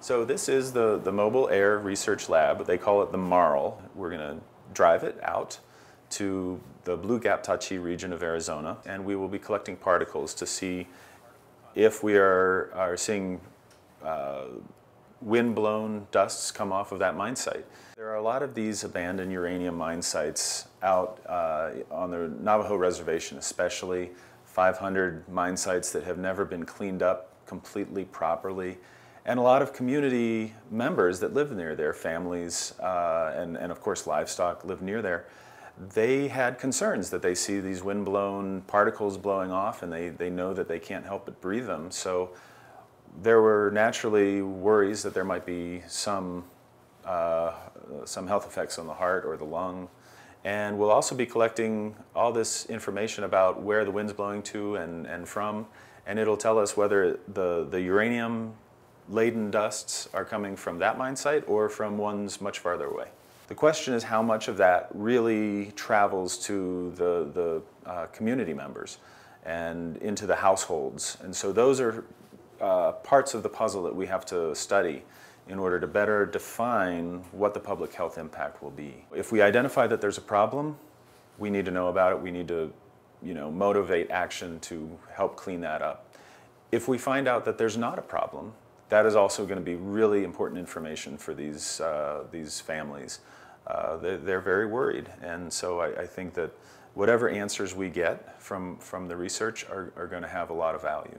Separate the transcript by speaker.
Speaker 1: So this is the, the Mobile Air Research Lab. They call it the MARL. We're going to drive it out to the Blue Gap Tachee region of Arizona, and we will be collecting particles to see if we are, are seeing uh, wind-blown dusts come off of that mine site. There are a lot of these abandoned uranium mine sites out uh, on the Navajo Reservation especially, 500 mine sites that have never been cleaned up completely properly and a lot of community members that live near there, families uh, and, and of course livestock live near there, they had concerns that they see these windblown particles blowing off and they, they know that they can't help but breathe them. So there were naturally worries that there might be some, uh, some health effects on the heart or the lung. And we'll also be collecting all this information about where the wind's blowing to and, and from, and it'll tell us whether the, the uranium laden dusts are coming from that mine site or from ones much farther away. The question is how much of that really travels to the, the uh, community members and into the households. And so those are uh, parts of the puzzle that we have to study in order to better define what the public health impact will be. If we identify that there's a problem, we need to know about it. We need to you know, motivate action to help clean that up. If we find out that there's not a problem, that is also going to be really important information for these, uh, these families. Uh, they're, they're, very worried. And so I, I, think that whatever answers we get from, from the research are, are going to have a lot of value.